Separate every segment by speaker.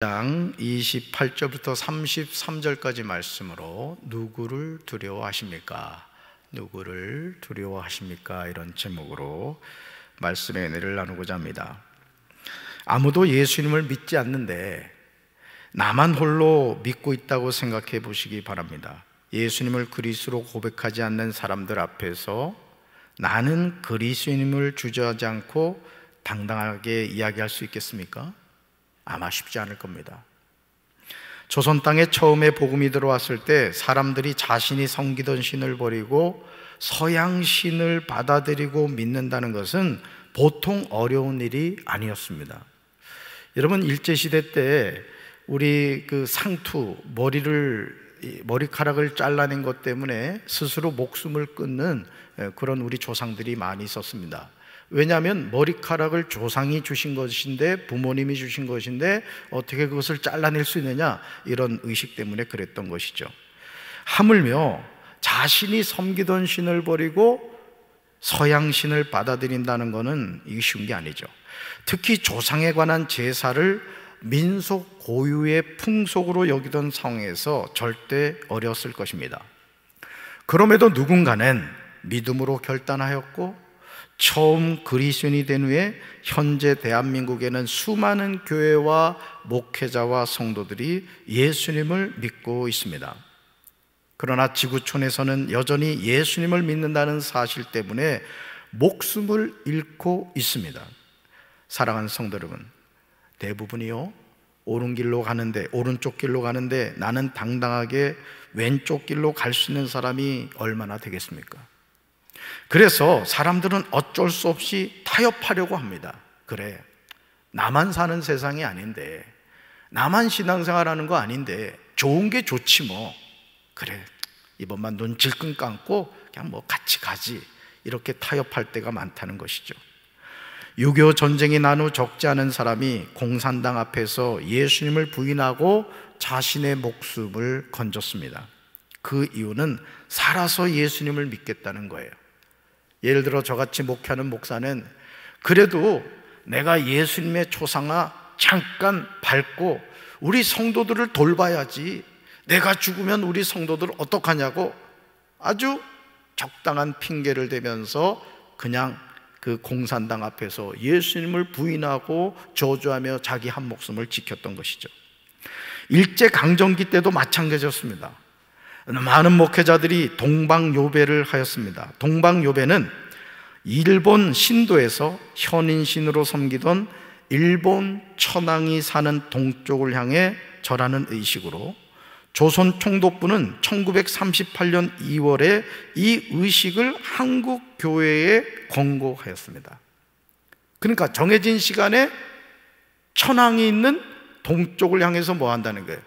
Speaker 1: 장 28절부터 33절까지 말씀으로 누구를 두려워하십니까? 누구를 두려워하십니까? 이런 제목으로 말씀의 은혜를 나누고자 합니다. 아무도 예수님을 믿지 않는데 나만 홀로 믿고 있다고 생각해 보시기 바랍니다. 예수님을 그리스로 고백하지 않는 사람들 앞에서 나는 그리스님을 주저하지 않고 당당하게 이야기할 수 있겠습니까? 아마 쉽지 않을 겁니다. 조선 땅에 처음에 복음이 들어왔을 때 사람들이 자신이 섬기던 신을 버리고 서양 신을 받아들이고 믿는다는 것은 보통 어려운 일이 아니었습니다. 여러분 일제 시대 때 우리 그 상투 머리를 머리카락을 잘라낸 것 때문에 스스로 목숨을 끊는 그런 우리 조상들이 많이 있었습니다. 왜냐하면 머리카락을 조상이 주신 것인데 부모님이 주신 것인데 어떻게 그것을 잘라낼 수 있느냐 이런 의식 때문에 그랬던 것이죠. 하물며 자신이 섬기던 신을 버리고 서양 신을 받아들인다는 것은 이게 쉬운 게 아니죠. 특히 조상에 관한 제사를 민속 고유의 풍속으로 여기던 상황에서 절대 어려웠을 것입니다. 그럼에도 누군가는 믿음으로 결단하였고 처음 그리스인이 된 후에 현재 대한민국에는 수많은 교회와 목회자와 성도들이 예수님을 믿고 있습니다. 그러나 지구촌에서는 여전히 예수님을 믿는다는 사실 때문에 목숨을 잃고 있습니다. 사랑하는 성도 여러분, 대부분이요, 오른 길로 가는데, 오른쪽 길로 가는데 나는 당당하게 왼쪽 길로 갈 수 있는 사람이 얼마나 되겠습니까? 그래서 사람들은 어쩔 수 없이 타협하려고 합니다. 그래. 나만 사는 세상이 아닌데, 나만 신앙생활 하는 거 아닌데, 좋은 게 좋지 뭐. 그래. 이번만 눈 질끈 감고 그냥 뭐 같이 가지. 이렇게 타협할 때가 많다는 것이죠. 6.25 전쟁이 난 후 적지 않은 사람이 공산당 앞에서 예수님을 부인하고 자신의 목숨을 건졌습니다. 그 이유는 살아서 예수님을 믿겠다는 거예요. 예를 들어 저같이 목회하는 목사는 그래도 내가 예수님의 초상화 잠깐 밟고 우리 성도들을 돌봐야지 내가 죽으면 우리 성도들 어떡하냐고 아주 적당한 핑계를 대면서 그냥 그 공산당 앞에서 예수님을 부인하고 저주하며 자기 한 목숨을 지켰던 것이죠. 일제 강점기 때도 마찬가지였습니다. 많은 목회자들이 동방요배를 하였습니다. 동방요배는 일본 신도에서 현인신으로 섬기던 일본 천황이 사는 동쪽을 향해 절하는 의식으로 조선 총독부는 1938년 2월에 이 의식을 한국 교회에 권고하였습니다. 그러니까 정해진 시간에 천황이 있는 동쪽을 향해서 뭐 한다는 거예요?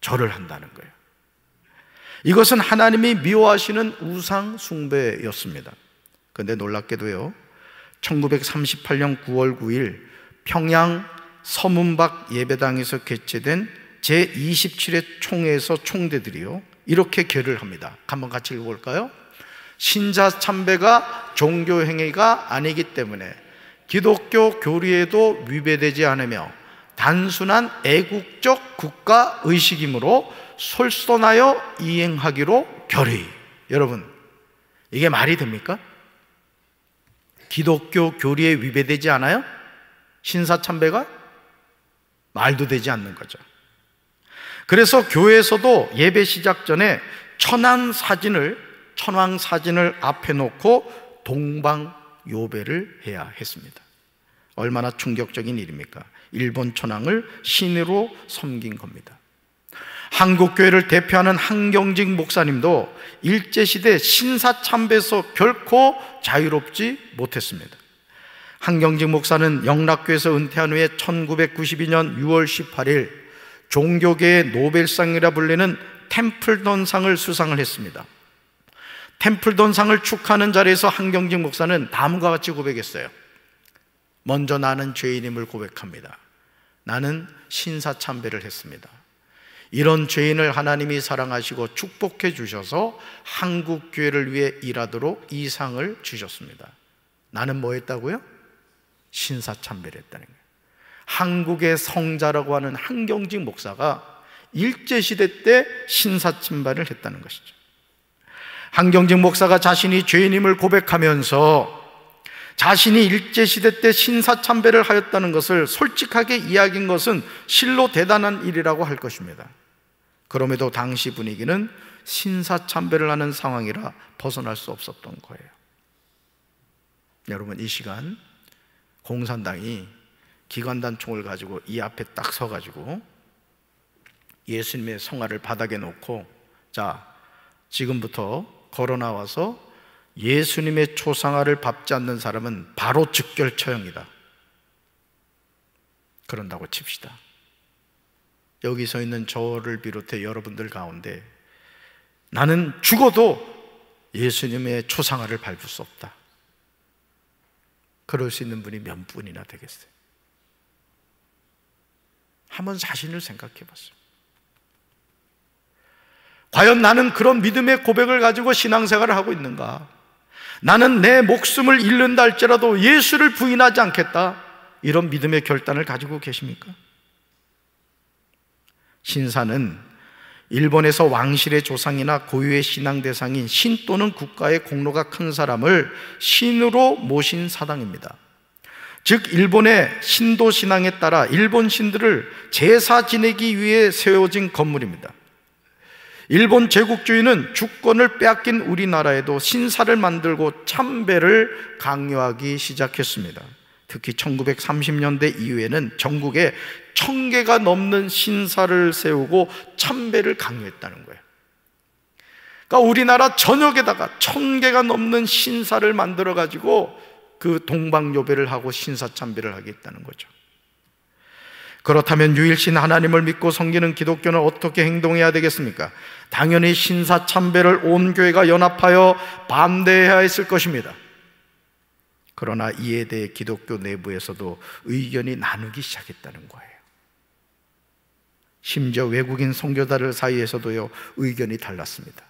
Speaker 1: 절을 한다는 거예요. 이것은 하나님이 미워하시는 우상 숭배였습니다. 그런데 놀랍게도요, 1938년 9월 9일 평양 서문박 예배당에서 개최된 제27회 총회에서 총대들이요, 이렇게 결을 합니다. 한번 같이 읽어볼까요? 신자 참배가 종교 행위가 아니기 때문에 기독교 교리에도 위배되지 않으며 단순한 애국적 국가 의식이므로 솔선하여 이행하기로 결의. 여러분, 이게 말이 됩니까? 기독교 교리에 위배되지 않아요? 신사참배가? 말도 되지 않는 거죠. 그래서 교회에서도 예배 시작 전에 천황 사진을, 천황 사진을 앞에 놓고 동방 요배를 해야 했습니다. 얼마나 충격적인 일입니까? 일본 천황을 신으로 섬긴 겁니다. 한국교회를 대표하는 한경직 목사님도 일제시대 신사참배에서 결코 자유롭지 못했습니다. 한경직 목사는 영락교에서 은퇴한 후에 1992년 6월 18일 종교계의 노벨상이라 불리는 템플던상을 수상을 했습니다. 템플던상을 축하하는 자리에서 한경직 목사는 다음과 같이 고백했어요. 먼저 나는 죄인임을 고백합니다. 나는 신사참배를 했습니다. 이런 죄인을 하나님이 사랑하시고 축복해 주셔서 한국 교회를 위해 일하도록 이 상을 주셨습니다. 나는 뭐 했다고요? 신사참배를 했다는 거예요. 한국의 성자라고 하는 한경직 목사가 일제 시대 때 신사침반을 했다는 것이죠. 한경직 목사가 자신이 죄인임을 고백하면서 자신이 일제시대 때 신사참배를 하였다는 것을 솔직하게 이야기한 것은 실로 대단한 일이라고 할 것입니다. 그럼에도 당시 분위기는 신사참배를 하는 상황이라 벗어날 수 없었던 거예요. 여러분, 이 시간 공산당이 기관단 총을 가지고 이 앞에 딱 서가지고 예수님의 성화를 바닥에 놓고 자, 지금부터 걸어 나와서 예수님의 초상화를 밟지 않는 사람은 바로 즉결 처형이다. 그런다고 칩시다. 여기 서 있는 저를 비롯해 여러분들 가운데 나는 죽어도 예수님의 초상화를 밟을 수 없다. 그럴 수 있는 분이 몇 분이나 되겠어요? 한번 자신을 생각해 봤어요. 과연 나는 그런 믿음의 고백을 가지고 신앙생활을 하고 있는가? 나는 내 목숨을 잃는다 할지라도 예수를 부인하지 않겠다. 이런 믿음의 결단을 가지고 계십니까? 신사는 일본에서 왕실의 조상이나 고유의 신앙 대상인 신 또는 국가의 공로가 큰 사람을 신으로 모신 사당입니다. 즉, 일본의 신도 신앙에 따라 일본 신들을 제사 지내기 위해 세워진 건물입니다. 일본 제국주의는 주권을 빼앗긴 우리나라에도 신사를 만들고 참배를 강요하기 시작했습니다. 특히 1930년대 이후에는 전국에 천 개가 넘는 신사를 세우고 참배를 강요했다는 거예요. 그러니까 우리나라 전역에다가 천 개가 넘는 신사를 만들어 가지고 그 동방요배를 하고 신사 참배를 하겠다는 거죠. 그렇다면 유일신 하나님을 믿고 섬기는 기독교는 어떻게 행동해야 되겠습니까? 당연히 신사 참배를 온 교회가 연합하여 반대해야 했을 것입니다. 그러나 이에 대해 기독교 내부에서도 의견이 나누기 시작했다는 거예요. 심지어 외국인 선교사들 사이에서도요, 의견이 달랐습니다.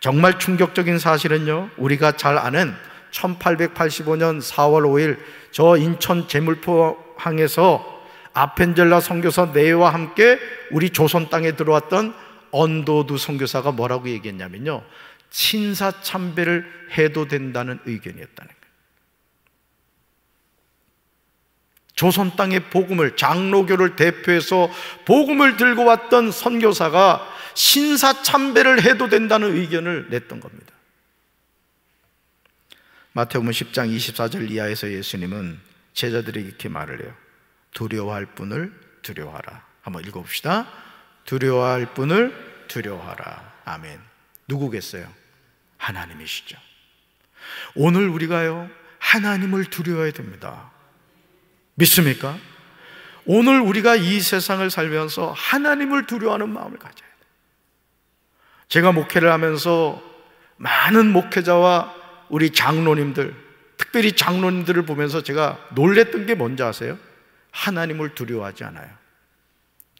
Speaker 1: 정말 충격적인 사실은요, 우리가 잘 아는 1885년 4월 5일 저 인천 제물포항에서 아펜젤라 선교사 네와 함께 우리 조선 땅에 들어왔던 언도두 선교사가 뭐라고 얘기했냐면요. 친사 참배를 해도 된다는 의견이었다는 거예요. 조선 땅의 복음을 장로교를 대표해서 복음을 들고 왔던 선교사가 신사 참배를 해도 된다는 의견을 냈던 겁니다. 마태복음 10장 24절 이하에서 예수님은 제자들에게 이렇게 말을 해요. 두려워할 분을 두려워하라. 한번 읽어 봅시다. 두려워할 분을 두려워하라. 아멘. 누구겠어요? 하나님이시죠. 오늘 우리가요, 하나님을 두려워해야 됩니다. 믿습니까? 오늘 우리가 이 세상을 살면서 하나님을 두려워하는 마음을 가져야 돼요. 제가 목회를 하면서 많은 목회자와 우리 장로님들, 특별히 장로님들을 보면서 제가 놀랬던 게 뭔지 아세요? 하나님을 두려워하지 않아요.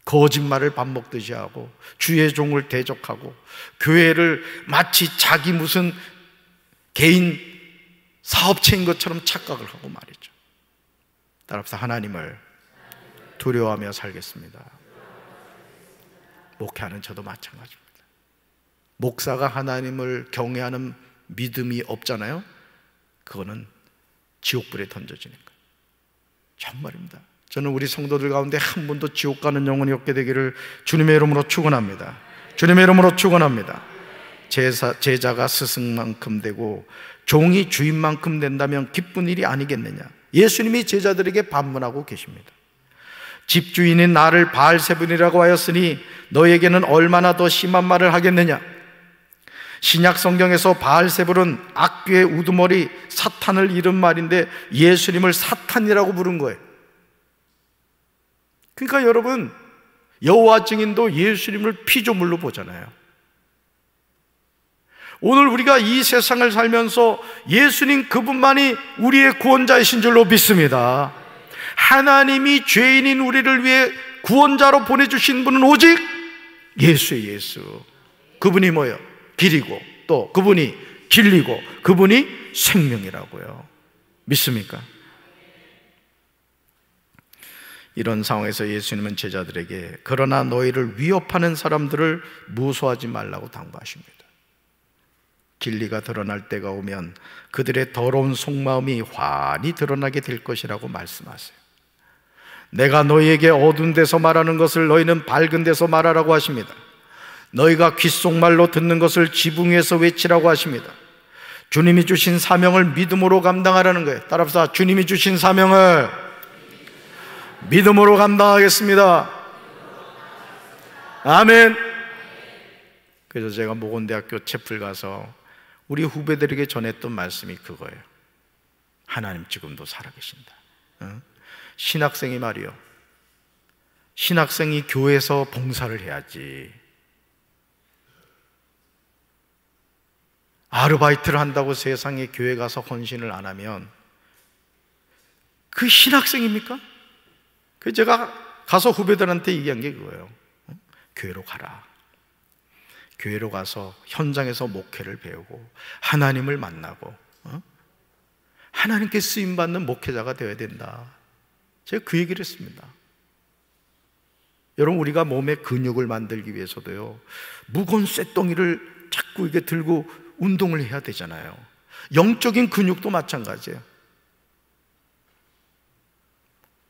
Speaker 1: 거짓말을 밥 먹듯이 하고 주의 종을 대적하고 교회를 마치 자기 무슨 개인 사업체인 것처럼 착각을 하고 말이죠. 따라서 하나님을 두려워하며 살겠습니다. 목회하는 저도 마찬가지입니다. 목사가 하나님을 경외하는 믿음이 없잖아요. 그거는 지옥불에 던져지는 거예요. 정말입니다. 저는 우리 성도들 가운데 한 분도 지옥 가는 영혼이 없게 되기를 주님의 이름으로 축원합니다. 주님의 이름으로 축원합니다. 제사, 제자가 스승만큼 되고 종이 주인만큼 된다면 기쁜 일이 아니겠느냐. 예수님이 제자들에게 반문하고 계십니다. 집주인인 나를 바알세분이라고 하였으니 너에게는 얼마나 더 심한 말을 하겠느냐. 신약 성경에서 바알세불은 악귀의 우두머리 사탄을 잃은 말인데 예수님을 사탄이라고 부른 거예요. 그러니까 여러분 여호와 증인도 예수님을 피조물로 보잖아요. 오늘 우리가 이 세상을 살면서 예수님 그분만이 우리의 구원자이신 줄로 믿습니다. 하나님이 죄인인 우리를 위해 구원자로 보내주신 분은 오직 예수의 예수. 그분이 뭐예요? 길이고 또 그분이 진리고 그분이 생명이라고요. 믿습니까? 이런 상황에서 예수님은 제자들에게 그러나 너희를 위협하는 사람들을 무소하지 말라고 당부하십니다. 진리가 드러날 때가 오면 그들의 더러운 속마음이 환히 드러나게 될 것이라고 말씀하세요. 내가 너희에게 어두운 데서 말하는 것을 너희는 밝은 데서 말하라고 하십니다. 너희가 귓속말로 듣는 것을 지붕 위에서 외치라고 하십니다. 주님이 주신 사명을 믿음으로 감당하라는 거예요. 따라합시다. 주님이 주신 사명을 믿음으로 감당하겠습니다. 아멘. 그래서 제가 모건대학교 채플 가서 우리 후배들에게 전했던 말씀이 그거예요. 하나님 지금도 살아계신다. 신학생이 말이요. 신학생이 교회에서 봉사를 해야지. 아르바이트를 한다고 세상에 교회 가서 헌신을 안 하면 그 신학생입니까? 그 제가 가서 후배들한테 얘기한 게 그거예요. 교회로 가라. 교회로 가서 현장에서 목회를 배우고 하나님을 만나고 어? 하나님께 쓰임 받는 목회자가 되어야 된다. 제가 그 얘기를 했습니다. 여러분 우리가 몸에 근육을 만들기 위해서도요 무거운 쇳덩이를 자꾸 이게 들고 운동을 해야 되잖아요. 영적인 근육도 마찬가지예요.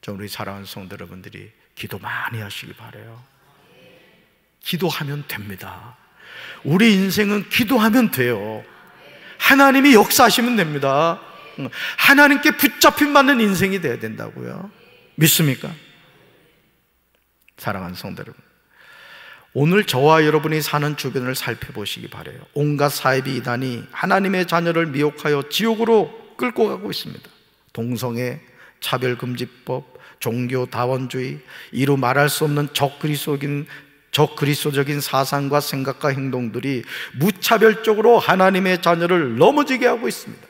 Speaker 1: 저 우리 사랑하는 성도 여러분들이 기도 많이 하시기 바래요. 기도하면 됩니다. 우리 인생은 기도하면 돼요. 하나님이 역사하시면 됩니다. 하나님께 붙잡힌 받는 인생이 돼야 된다고요. 믿습니까? 사랑하는 성도 여러분. 오늘 저와 여러분이 사는 주변을 살펴보시기 바래요. 온갖 사이비 이단이 하나님의 자녀를 미혹하여 지옥으로 끌고 가고 있습니다. 동성애, 차별금지법, 종교 다원주의, 이루 말할 수 없는 적그리스도적인 적그리스도적인 사상과 생각과 행동들이 무차별적으로 하나님의 자녀를 넘어지게 하고 있습니다.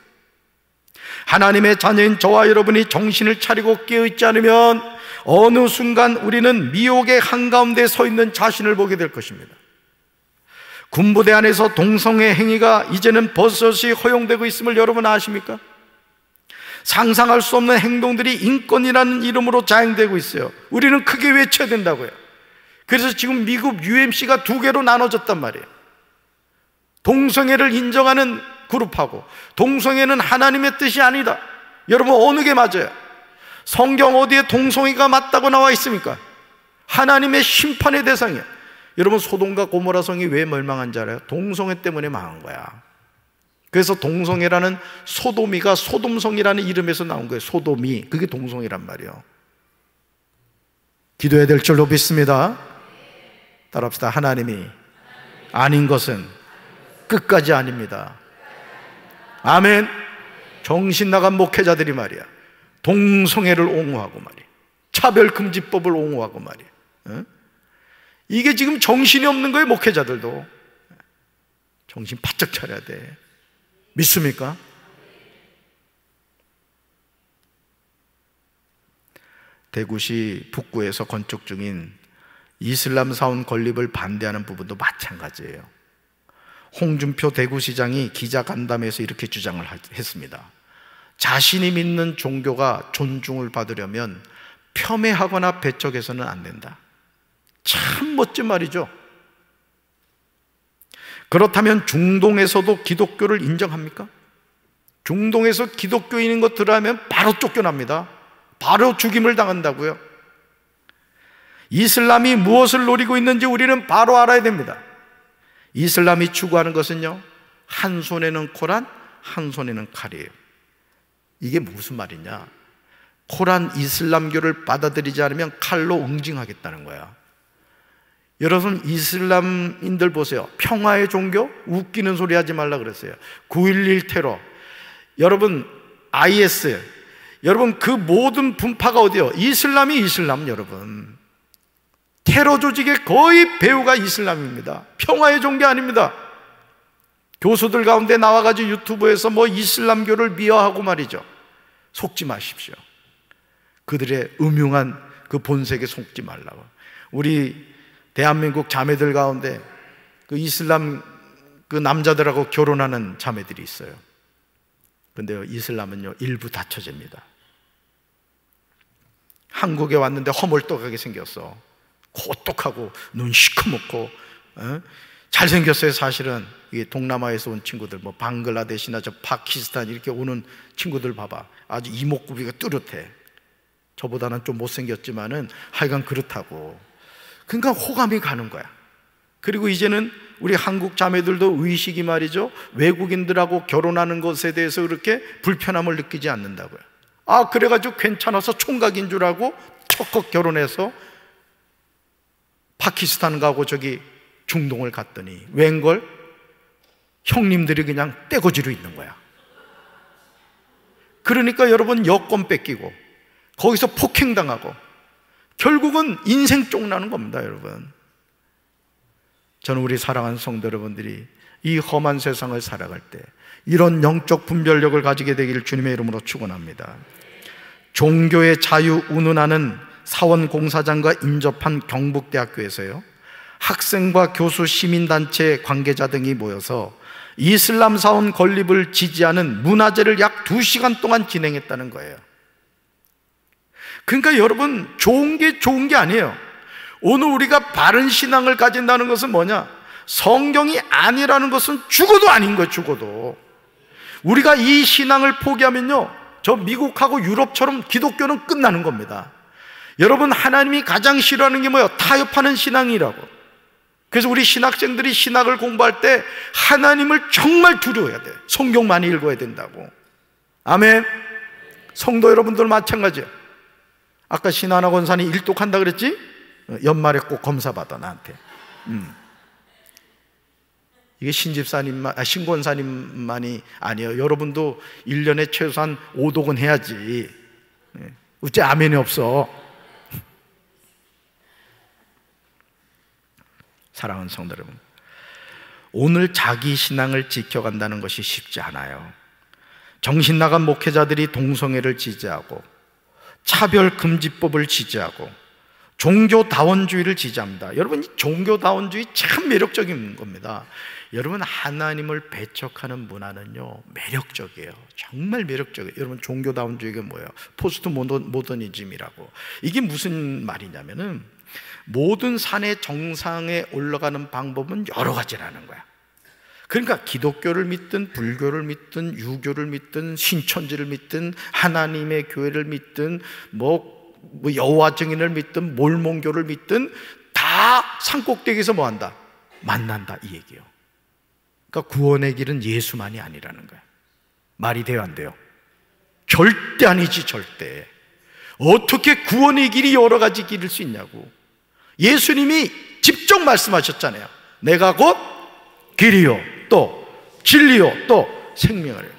Speaker 1: 하나님의 자녀인 저와 여러분이 정신을 차리고 깨어있지 않으면 어느 순간 우리는 미혹의 한가운데 서 있는 자신을 보게 될 것입니다. 군부대 안에서 동성애 행위가 이제는 버섯이 허용되고 있음을 여러분 아십니까? 상상할 수 없는 행동들이 인권이라는 이름으로 자행되고 있어요. 우리는 크게 외쳐야 된다고요. 그래서 지금 미국 UMC가 두 개로 나눠졌단 말이에요. 동성애를 인정하는 그룹하고 동성애는 하나님의 뜻이 아니다. 여러분 어느 게 맞아요? 성경 어디에 동성애가 맞다고 나와 있습니까? 하나님의 심판의 대상이에요. 여러분 소돔과 고모라 성이 왜 멸망한 줄 알아요? 동성애 때문에 망한 거야. 그래서 동성애라는 소돔이가 소돔성이라는 이름에서 나온 거예요. 소돔이. 그게 동성애란 말이에요. 기도해야 될 줄로 믿습니다. 따라합시다. 하나님이 아닌 것은 끝까지 아닙니다. 아멘. 정신 나간 목회자들이 말이야. 동성애를 옹호하고 말이야. 차별금지법을 옹호하고 말이야. 어? 이게 지금 정신이 없는 거예요, 목회자들도. 정신 바짝 차려야 돼. 믿습니까? 대구시 북구에서 건축 중인 이슬람 사원 건립을 반대하는 부분도 마찬가지예요. 홍준표 대구시장이 기자 간담회에서 이렇게 주장을 했습니다. 자신이 믿는 종교가 존중을 받으려면 폄훼하거나 배척해서는 안 된다. 참 멋진 말이죠. 그렇다면 중동에서도 기독교를 인정합니까? 중동에서 기독교인인 것 들어가면 바로 쫓겨납니다. 바로 죽임을 당한다고요. 이슬람이 무엇을 노리고 있는지 우리는 바로 알아야 됩니다. 이슬람이 추구하는 것은요, 한 손에는 코란, 한 손에는 칼이에요. 이게 무슨 말이냐? 코란 이슬람교를 받아들이지 않으면 칼로 응징하겠다는 거야. 여러분 이슬람인들 보세요. 평화의 종교? 웃기는 소리 하지 말라 그랬어요. 9.11 테러. 여러분 IS. 여러분 그 모든 분파가 어디요? 이슬람이 이슬람 여러분. 테러 조직의 거의 배우가 이슬람입니다. 평화의 종교 아닙니다. 교수들 가운데 나와가지고 유튜브에서 뭐 이슬람교를 미화하고 말이죠. 속지 마십시오. 그들의 음흉한 그 본색에 속지 말라고. 우리 대한민국 자매들 가운데 그 이슬람 그 남자들하고 결혼하는 자매들이 있어요. 근데요, 이슬람은요, 일부 닫혀집니다. 한국에 왔는데 허물떡하게 생겼어. 고똑하고 눈 시커멓고 어? 잘생겼어요 사실은. 동남아에서 온 친구들 뭐 방글라데시나 저 파키스탄 이렇게 오는 친구들 봐봐. 아주 이목구비가 뚜렷해. 저보다는 좀 못생겼지만은 하여간 그렇다고. 그러니까 호감이 가는 거야. 그리고 이제는 우리 한국 자매들도 의식이 말이죠. 외국인들하고 결혼하는 것에 대해서 그렇게 불편함을 느끼지 않는다고요. 아 그래가지고 괜찮아서 총각인 줄 알고 척척 결혼해서 파키스탄 가고 저기 중동을 갔더니 웬걸 형님들이 그냥 떼거지로 있는 거야. 그러니까 여러분 여권 뺏기고 거기서 폭행당하고 결국은 인생 쪽나는 겁니다, 여러분. 저는 우리 사랑하는 성도 여러분들이 이 험한 세상을 살아갈 때 이런 영적 분별력을 가지게 되기를 주님의 이름으로 축원합니다. 종교의 자유 운운하는 사원 공사장과 인접한 경북대학교에서요. 학생과 교수, 시민단체 관계자 등이 모여서 이슬람 사원 건립을 지지하는 문화제를 약 2시간 동안 진행했다는 거예요. 그러니까 여러분, 좋은 게 좋은 게 아니에요. 오늘 우리가 바른 신앙을 가진다는 것은 뭐냐? 성경이 아니라는 것은 죽어도 아닌 거예요, 죽어도. 우리가 이 신앙을 포기하면요, 저 미국하고 유럽처럼 기독교는 끝나는 겁니다. 여러분 하나님이 가장 싫어하는 게 뭐예요? 타협하는 신앙이라고. 그래서 우리 신학생들이 신학을 공부할 때 하나님을 정말 두려워해야 돼. 성경 많이 읽어야 된다고. 아멘. 성도 여러분들 마찬가지야. 아까 신하나 권사님 일독한다 그랬지? 연말에 꼭 검사 받아 나한테. 음. 이게 신집사님만, 아, 신권사님만이 아니에요. 여러분도 1년에 최소한 5독은 해야지. 예. 어째 아멘이 없어. 사랑하는 성도 여러분, 오늘 자기 신앙을 지켜간다는 것이 쉽지 않아요. 정신 나간 목회자들이 동성애를 지지하고 차별 금지법을 지지하고 종교다원주의를 지지합니다. 여러분, 종교다원주의 참 매력적인 겁니다. 여러분, 하나님을 배척하는 문화는요, 매력적이에요. 정말 매력적이에요. 여러분, 종교다원주의가 뭐예요? 포스트 모더니즘이라고. 이게 무슨 말이냐면은 모든 산의 정상에 올라가는 방법은 여러 가지라는 거야. 그러니까 기독교를 믿든 불교를 믿든 유교를 믿든 신천지를 믿든 하나님의 교회를 믿든 뭐, 뭐 여호와 증인을 믿든 몰몬교를 믿든 다 산꼭대기에서 뭐 한다? 만난다 이 얘기예요. 그러니까 구원의 길은 예수만이 아니라는 거야. 말이 돼요 안 돼요? 절대 아니지 절대. 어떻게 구원의 길이 여러 가지 길일 수 있냐고. 예수님이 직접 말씀하셨잖아요. 내가 곧 길이요, 또 진리요, 또 생명을.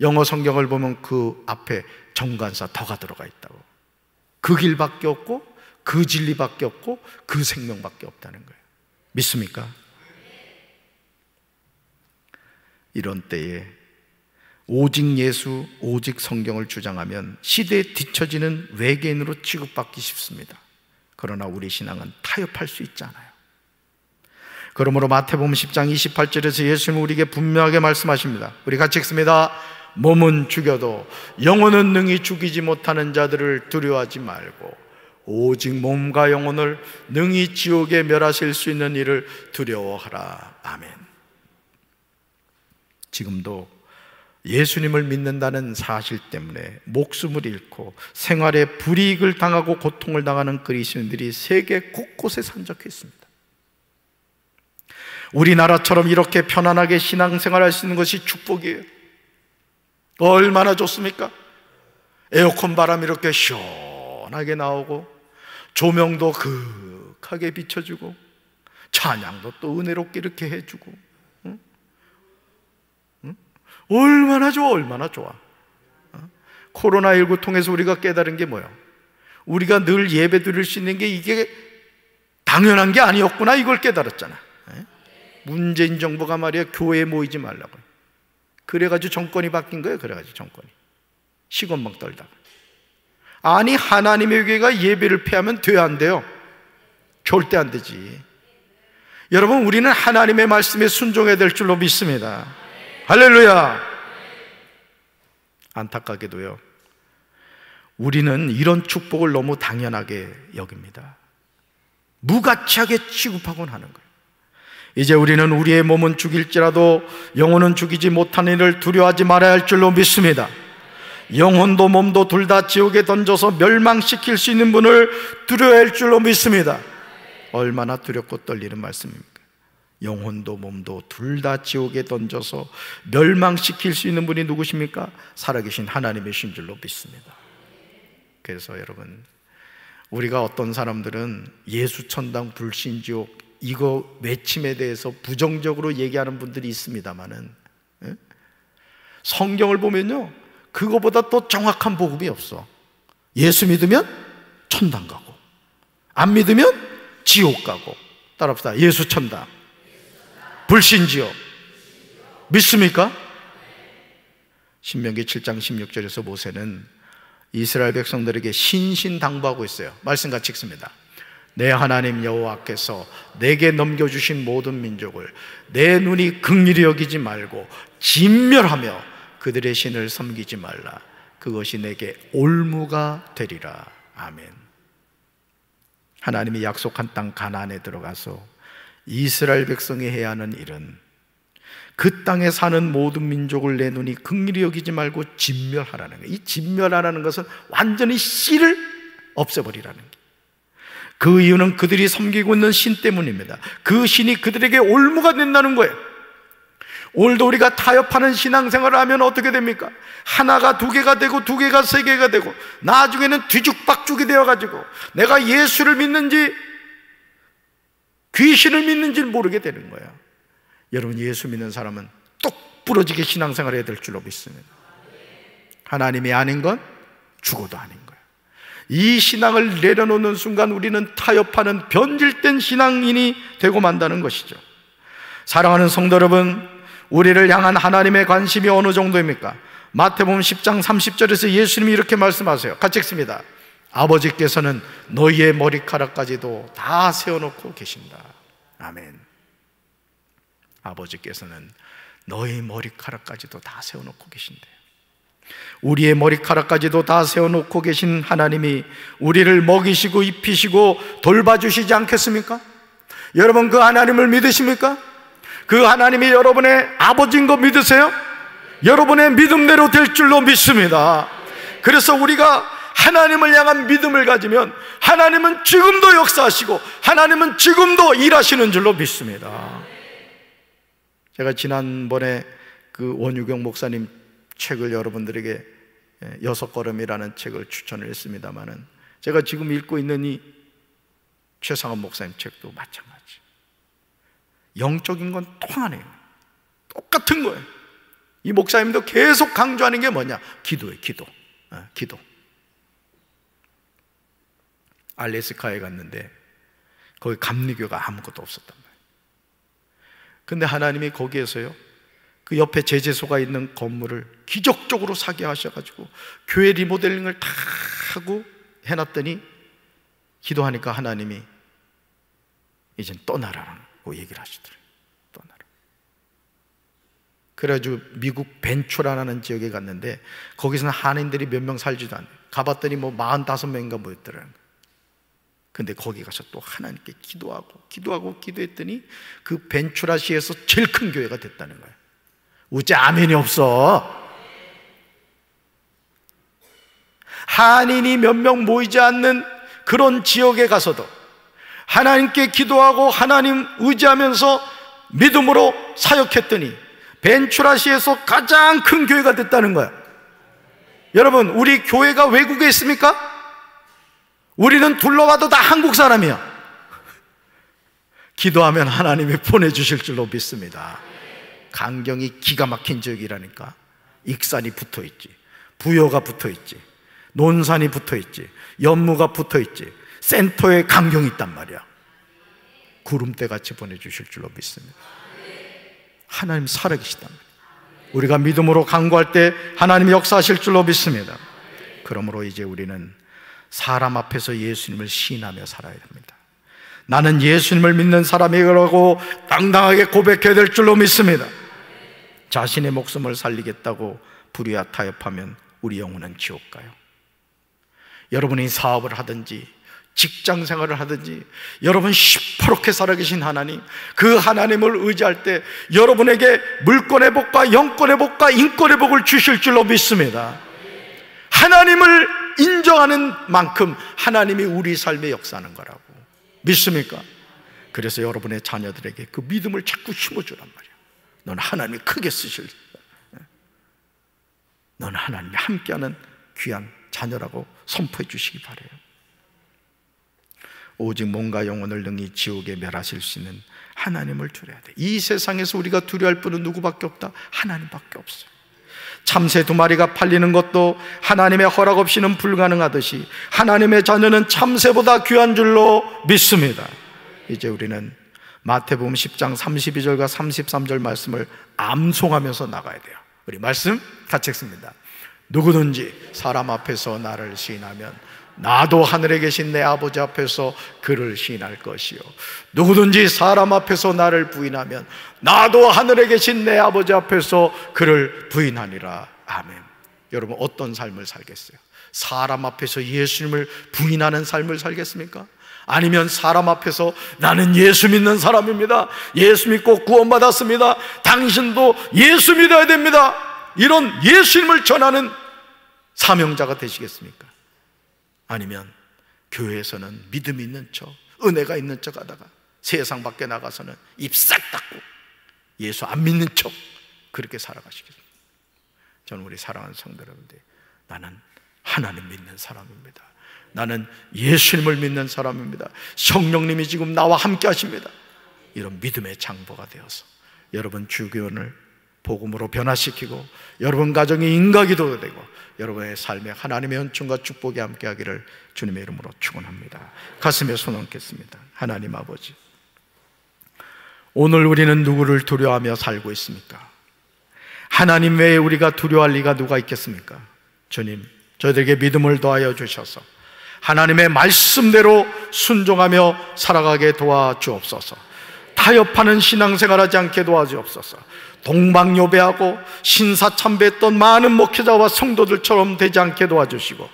Speaker 1: 영어 성경을 보면 그 앞에 정관사 더가 들어가 있다고. 그 길밖에 없고, 그 진리밖에 없고, 그 생명밖에 없다는 거예요. 믿습니까? 이런 때에 오직 예수, 오직 성경을 주장하면 시대에 뒤처지는 외계인으로 취급받기 쉽습니다. 그러나 우리 신앙은 타협할 수 있잖아요. 그러므로 마태복음 10장 28절에서 예수님은 우리에게 분명하게 말씀하십니다. 우리 같이 읽습니다. 몸은 죽여도 영혼은 능히 죽이지 못하는 자들을 두려워하지 말고 오직 몸과 영혼을 능히 지옥에 멸하실 수 있는 일을 두려워하라. 아멘. 지금도 예수님을 믿는다는 사실 때문에 목숨을 잃고 생활에 불이익을 당하고 고통을 당하는 그리스도인들이 세계 곳곳에 산적해 있습니다. 우리나라처럼 이렇게 편안하게 신앙생활 할 수 있는 것이 축복이에요. 얼마나 좋습니까? 에어컨 바람 이렇게 시원하게 나오고 조명도 극하게 비춰주고 찬양도 또 은혜롭게 이렇게 해주고 얼마나 좋아, 얼마나 좋아. 어? 코로나19 통해서 우리가 깨달은 게 뭐야? 우리가 늘 예배 드릴 수 있는 게 이게 당연한 게 아니었구나, 이걸 깨달았잖아. 예? 문재인 정부가 말이야, 교회에 모이지 말라고. 그래가지고 정권이 바뀐 거예요, 그래가지고 정권이. 시건방 떨다가. 아니, 하나님의 교회가 예배를 폐하면 돼야 안 돼요? 절대 안 되지. 여러분, 우리는 하나님의 말씀에 순종해야 될 줄로 믿습니다. 할렐루야! 안타깝게도요. 우리는 이런 축복을 너무 당연하게 여깁니다. 무가치하게 취급하곤 하는 거예요. 이제 우리는 우리의 몸은 죽일지라도 영혼은 죽이지 못하는 일을 두려워하지 말아야 할 줄로 믿습니다. 영혼도 몸도 둘 다 지옥에 던져서 멸망시킬 수 있는 분을 두려워할 줄로 믿습니다. 얼마나 두렵고 떨리는 말씀입니까? 영혼도 몸도 둘 다 지옥에 던져서 멸망시킬 수 있는 분이 누구십니까? 살아계신 하나님이신 줄로 믿습니다. 그래서 여러분, 우리가 어떤 사람들은 예수 천당 불신 지옥 이거 외침에 대해서 부정적으로 얘기하는 분들이 있습니다만은 예? 성경을 보면요. 그거보다 또 정확한 복음이 없어. 예수 믿으면 천당 가고, 안 믿으면 지옥 가고. 따라합시다. 예수 천당. 불신지옥. 믿습니까? 신명기 7장 16절에서 모세는 이스라엘 백성들에게 신신당부하고 있어요. 말씀 같이 읽습니다. 내 하나님 여호와께서 내게 넘겨주신 모든 민족을 내 눈이 극률히 여기지 말고 진멸하며 그들의 신을 섬기지 말라. 그것이 내게 올무가 되리라. 아멘. 하나님이 약속한 땅 가나안에 들어가서 이스라엘 백성이 해야 하는 일은 그 땅에 사는 모든 민족을 내 눈이 극률히 여기지 말고 진멸하라는 거예요. 이 진멸하라는 것은 완전히 씨를 없애버리라는 거예요. 그 이유는 그들이 섬기고 있는 신 때문입니다. 그 신이 그들에게 올무가 된다는 거예요. 오늘도 우리가 타협하는 신앙생활을 하면 어떻게 됩니까? 하나가 두 개가 되고 두 개가 세 개가 되고 나중에는 뒤죽박죽이 되어가지고 내가 예수를 믿는지 귀신을 믿는지 모르게 되는 거예요. 여러분 예수 믿는 사람은 똑 부러지게 신앙생활 해야 될 줄로 믿습니다. 하나님이 아닌 건 죽어도 아닌 거예요. 이 신앙을 내려놓는 순간 우리는 타협하는 변질된 신앙인이 되고 만다는 것이죠. 사랑하는 성도 여러분, 우리를 향한 하나님의 관심이 어느 정도입니까? 마태복음 10장 30절에서 예수님이 이렇게 말씀하세요. 같이 읽습니다. 아버지께서는 너희의 머리카락까지도 다 세워놓고 계신다. 아멘. 아버지께서는 너희 머리카락까지도 다 세워놓고 계신대요. 우리의 머리카락까지도 다 세워놓고 계신 하나님이 우리를 먹이시고 입히시고 돌봐주시지 않겠습니까? 여러분 그 하나님을 믿으십니까? 그 하나님이 여러분의 아버지인 거 믿으세요? 여러분의 믿음대로 될 줄로 믿습니다. 그래서 우리가 하나님을 향한 믿음을 가지면 하나님은 지금도 역사하시고 하나님은 지금도 일하시는 줄로 믿습니다. 제가 지난번에 그 원유경 목사님 책을 여러분들에게 예, 여섯 걸음이라는 책을 추천을 했습니다만은 제가 지금 읽고 있는 이 최상원 목사님 책도 마찬가지. 영적인 건 통하네요. 똑같은 거예요. 이 목사님도 계속 강조하는 게 뭐냐? 기도예요, 기도. 어, 기도. 알래스카에 갔는데 거기 감리교가 아무것도 없었단 말이에요. 근데 하나님이 거기에서요, 그 옆에 제재소가 있는 건물을 기적적으로 사게 하셔가지고 교회 리모델링을 다 하고 해놨더니 기도하니까 하나님이 이젠 떠나라고 얘기를 하시더래요. 떠나라. 그래가지고 미국 벤츄라는 지역에 갔는데 거기서는 한인들이 몇 명 살지도 않아요. 가봤더니 뭐 45명인가 뭐였더라는. 근데 거기 가서 또 하나님께 기도하고 기도하고 기도했더니 그 벤츄라시에서 제일 큰 교회가 됐다는 거예요. 우째 아멘이 없어. 한인이 몇 명 모이지 않는 그런 지역에 가서도 하나님께 기도하고 하나님 의지하면서 믿음으로 사역했더니 벤츄라시에서 가장 큰 교회가 됐다는 거야. 여러분, 우리 교회가 외국에 있습니까? 우리는 둘러봐도 다 한국 사람이야. 기도하면 하나님이 보내주실 줄로 믿습니다. 강경이 기가 막힌 지역이라니까. 익산이 붙어 있지. 부여가 붙어 있지. 논산이 붙어 있지. 연무가 붙어 있지. 센터에 강경이 있단 말이야. 구름대 같이 보내주실 줄로 믿습니다. 하나님 살아계시단 말이야. 우리가 믿음으로 간구할 때 하나님이 역사하실 줄로 믿습니다. 그러므로 이제 우리는 사람 앞에서 예수님을 시인하며 살아야 됩니다. 나는 예수님을 믿는 사람이라고 당당하게 고백해야 될 줄로 믿습니다. 자신의 목숨을 살리겠다고 불의와 타협하면 우리 영혼은 지옥 가요. 여러분이 사업을 하든지 직장 생활을 하든지 여러분 시퍼렇게 살아계신 하나님 그 하나님을 의지할 때 여러분에게 물권의 복과 영권의 복과 인권의 복을 주실 줄로 믿습니다 하나님을 인정하는 만큼 하나님이 우리 삶에 역사하는 거라고 믿습니까? 그래서 여러분의 자녀들에게 그 믿음을 자꾸 심어주란 말이야 너는 하나님이 크게 쓰실 너는 하나님이 함께하는 귀한 자녀라고 선포해 주시기 바래요 오직 몸과 영혼을 능히 지옥에 멸하실 수 있는 하나님을 두려야 돼. 이 세상에서 우리가 두려워할 분은 누구밖에 없다? 하나님밖에 없어요. 참새 두 마리가 팔리는 것도 하나님의 허락 없이는 불가능하듯이 하나님의 자녀는 참새보다 귀한 줄로 믿습니다. 이제 우리는 마태복음 10장 32절과 33절 말씀을 암송하면서 나가야 돼요. 우리 말씀 같이 읽습니다. 누구든지 사람 앞에서 나를 시인하면 나도 하늘에 계신 내 아버지 앞에서 그를 시인할 것이요. 누구든지 사람 앞에서 나를 부인하면 나도 하늘에 계신 내 아버지 앞에서 그를 부인하니라. 아멘. 여러분 어떤 삶을 살겠어요? 사람 앞에서 예수님을 부인하는 삶을 살겠습니까? 아니면 사람 앞에서 나는 예수 믿는 사람입니다. 예수 믿고 구원받았습니다. 당신도 예수 믿어야 됩니다. 이런 예수님을 전하는 사명자가 되시겠습니까? 아니면 교회에서는 믿음 있는 척, 은혜가 있는 척 하다가 세상 밖에 나가서는 입 싹 닫고 예수 안 믿는 척 그렇게 살아가시겠습니다. 저는 우리 사랑하는 성도 여러분들, 나는 하나님 믿는 사람입니다. 나는 예수님을 믿는 사람입니다. 성령님이 지금 나와 함께 하십니다. 이런 믿음의 장보가 되어서 여러분 주교원을 복음으로 변화시키고 여러분 가정이 인가기도 되고 여러분의 삶에 하나님의 은총과 축복이 함께하기를 주님의 이름으로 축원합니다. 가슴에 손 얹겠습니다. 하나님 아버지, 오늘 우리는 누구를 두려워하며 살고 있습니까? 하나님 외에 우리가 두려워할 리가 누가 있겠습니까? 주님, 저희들에게 믿음을 더하여 주셔서 하나님의 말씀대로 순종하며 살아가게 도와주옵소서. 타협하는 신앙생활하지 않게 도와주옵소서. 동방요배하고 신사참배했던 많은 목회자와 성도들처럼 되지 않게 도와주시고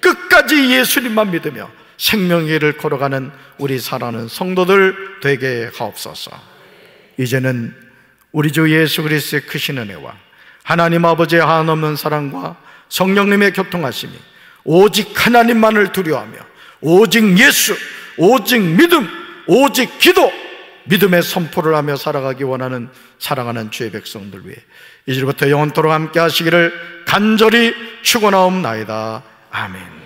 Speaker 1: 끝까지 예수님만 믿으며 생명의 를 걸어가는 우리 사랑하는 성도들 되게 하옵소서. 이제는 우리 주 예수 그리스도의 크신 은혜와 하나님 아버지의 한없는 사랑과 성령님의 교통하심이 오직 하나님만을 두려워하며 오직 예수, 오직 믿음, 오직 기도 믿음의 선포를 하며 살아가기 원하는 사랑하는 주의 백성들 위해 이제부터 영원토록 함께 하시기를 간절히 축원하옵나이다. 아멘.